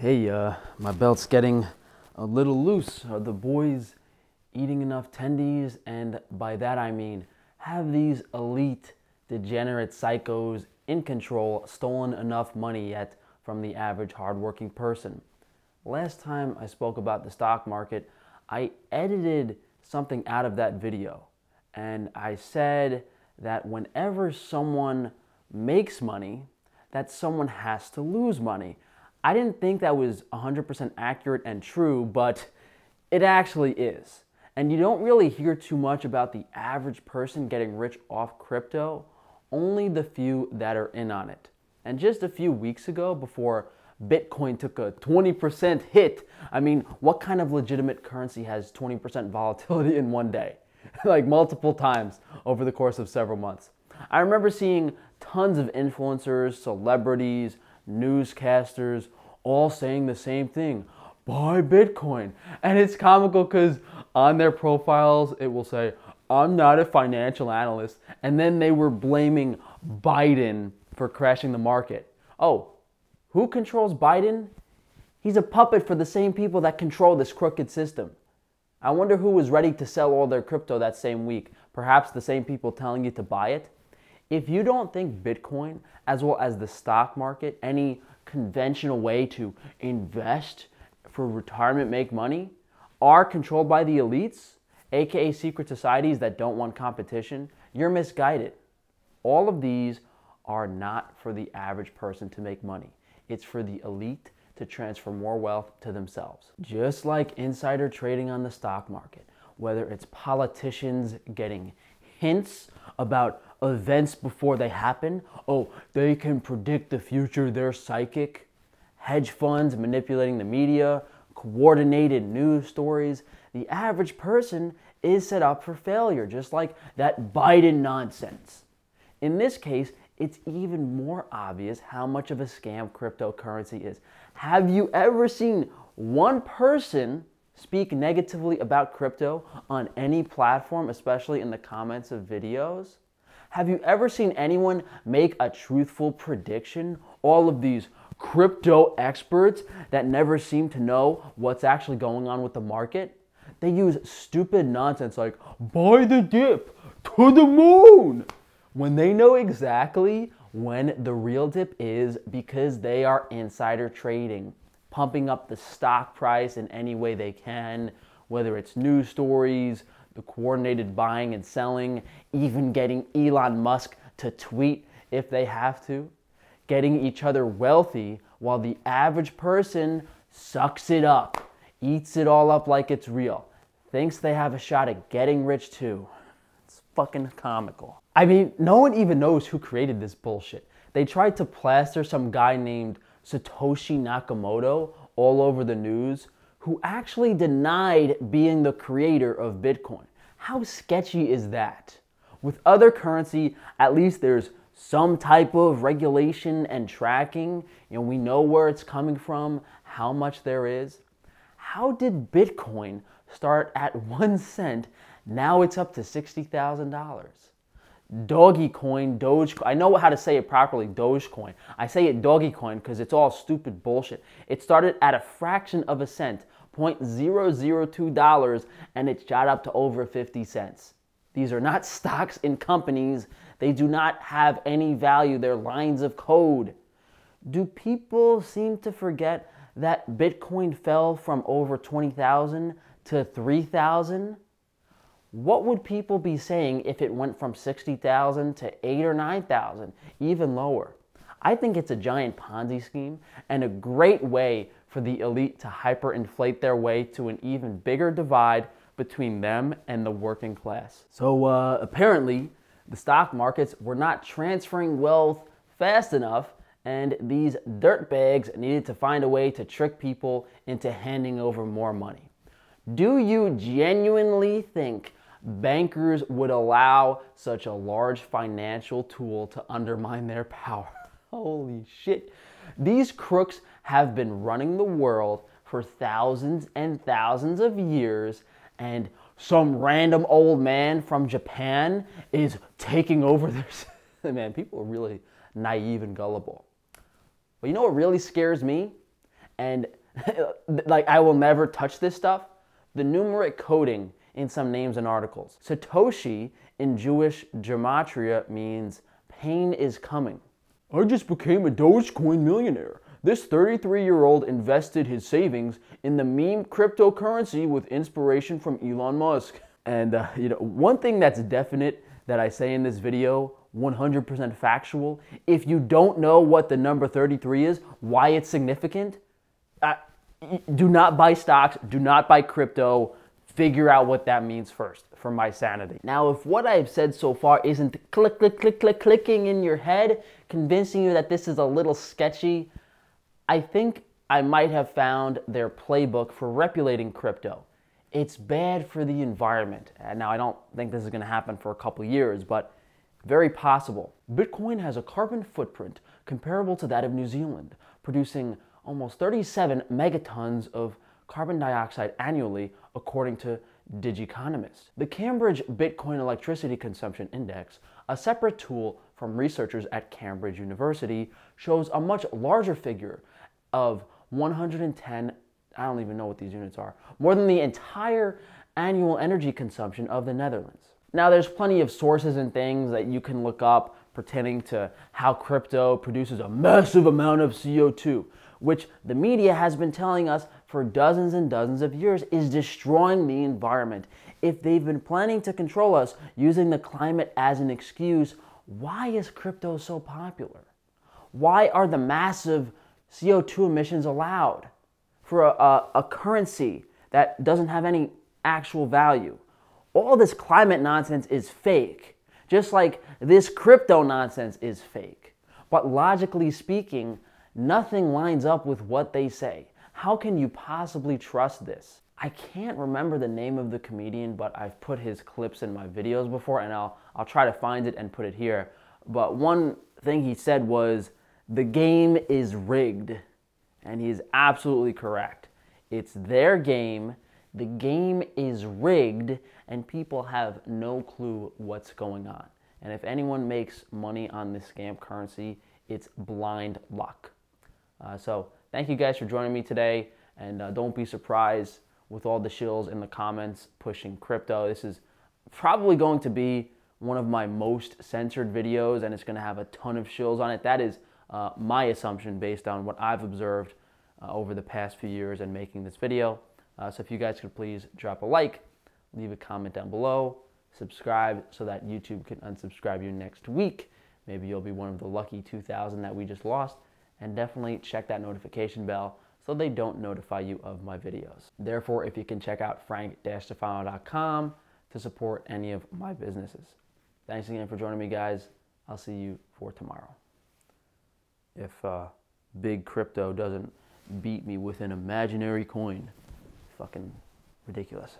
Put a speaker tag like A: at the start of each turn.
A: Hey, uh, my belt's getting a little loose. Are the boys eating enough tendies? And by that I mean, have these elite, degenerate psychos in control stolen enough money yet from the average hardworking person? Last time I spoke about the stock market, I edited something out of that video. And I said that whenever someone makes money, that someone has to lose money. I didn't think that was 100% accurate and true, but it actually is. And you don't really hear too much about the average person getting rich off crypto, only the few that are in on it. And just a few weeks ago, before Bitcoin took a 20% hit, I mean, what kind of legitimate currency has 20% volatility in one day? like multiple times over the course of several months. I remember seeing tons of influencers, celebrities, newscasters all saying the same thing buy Bitcoin. And it's comical because on their profiles, it will say, I'm not a financial analyst. And then they were blaming Biden for crashing the market. Oh, who controls Biden? He's a puppet for the same people that control this crooked system. I wonder who was ready to sell all their crypto that same week. Perhaps the same people telling you to buy it? If you don't think Bitcoin, as well as the stock market, any conventional way to invest for retirement, make money, are controlled by the elites, aka secret societies that don't want competition, you're misguided. All of these are not for the average person to make money. It's for the elite to transfer more wealth to themselves. Just like insider trading on the stock market, whether it's politicians getting hints about events before they happen. Oh, they can predict the future, they're psychic. Hedge funds manipulating the media, coordinated news stories. The average person is set up for failure, just like that Biden nonsense. In this case, it's even more obvious how much of a scam cryptocurrency is. Have you ever seen one person speak negatively about crypto on any platform, especially in the comments of videos? Have you ever seen anyone make a truthful prediction? All of these crypto experts that never seem to know what's actually going on with the market? They use stupid nonsense like, buy the dip to the moon, when they know exactly when the real dip is because they are insider trading, pumping up the stock price in any way they can, whether it's news stories, the coordinated buying and selling, even getting Elon Musk to tweet if they have to, getting each other wealthy while the average person sucks it up, eats it all up like it's real, thinks they have a shot at getting rich too. It's fucking comical. I mean, no one even knows who created this bullshit. They tried to plaster some guy named Satoshi Nakamoto all over the news who actually denied being the creator of Bitcoin. How sketchy is that? With other currency, at least there's some type of regulation and tracking. Know, we know where it's coming from, how much there is. How did Bitcoin start at one cent? Now it's up to $60,000. Dogecoin, Dogecoin. I know how to say it properly, Dogecoin. I say it Dogecoin because it's all stupid bullshit. It started at a fraction of a cent, $0.002, and it shot up to over 50 cents. These are not stocks in companies. They do not have any value. They're lines of code. Do people seem to forget that Bitcoin fell from over 20,000 to 3,000? What would people be saying if it went from 60,000 to 8 or 9,000, even lower? I think it's a giant Ponzi scheme and a great way for the elite to hyperinflate their way to an even bigger divide between them and the working class. So uh, apparently, the stock markets were not transferring wealth fast enough, and these dirtbags needed to find a way to trick people into handing over more money. Do you genuinely think bankers would allow such a large financial tool to undermine their power? Holy shit. These crooks have been running the world for thousands and thousands of years, and some random old man from Japan is taking over their. man, people are really naive and gullible. But you know what really scares me? and like I will never touch this stuff. The numeric coding in some names and articles. Satoshi in Jewish gematria means pain is coming. I just became a Dogecoin millionaire. This 33 year old invested his savings in the meme cryptocurrency with inspiration from Elon Musk. And uh, you know, one thing that's definite that I say in this video, 100% factual, if you don't know what the number 33 is, why it's significant, uh, do not buy stocks, do not buy crypto, figure out what that means first for my sanity. Now, if what I've said so far isn't click, click, click, click, clicking in your head, convincing you that this is a little sketchy, I think I might have found their playbook for regulating crypto. It's bad for the environment. And now, I don't think this is going to happen for a couple years, but very possible. Bitcoin has a carbon footprint comparable to that of New Zealand, producing almost 37 megatons of carbon dioxide annually, according to Digiconomist. The Cambridge Bitcoin Electricity Consumption Index, a separate tool from researchers at Cambridge University, shows a much larger figure of 110, I don't even know what these units are, more than the entire annual energy consumption of the Netherlands. Now, there's plenty of sources and things that you can look up pertaining to how crypto produces a massive amount of CO2 which the media has been telling us for dozens and dozens of years is destroying the environment. If they've been planning to control us using the climate as an excuse, why is crypto so popular? Why are the massive CO2 emissions allowed for a, a, a currency that doesn't have any actual value? All this climate nonsense is fake, just like this crypto nonsense is fake. But logically speaking, Nothing lines up with what they say. How can you possibly trust this? I can't remember the name of the comedian, but I've put his clips in my videos before and I'll, I'll try to find it and put it here. But one thing he said was, the game is rigged. And he's absolutely correct. It's their game. The game is rigged and people have no clue what's going on. And if anyone makes money on this scam currency, it's blind luck. Uh, so thank you guys for joining me today. And uh, don't be surprised with all the shills in the comments pushing crypto. This is probably going to be one of my most censored videos and it's going to have a ton of shills on it. That is uh, my assumption based on what I've observed uh, over the past few years and making this video. Uh, so if you guys could please drop a like, leave a comment down below, subscribe so that YouTube can unsubscribe you next week. Maybe you'll be one of the lucky 2,000 that we just lost and definitely check that notification bell so they don't notify you of my videos. Therefore, if you can check out frank-tufano.com to support any of my businesses. Thanks again for joining me, guys. I'll see you for tomorrow. If uh, big crypto doesn't beat me with an imaginary coin, fucking ridiculous.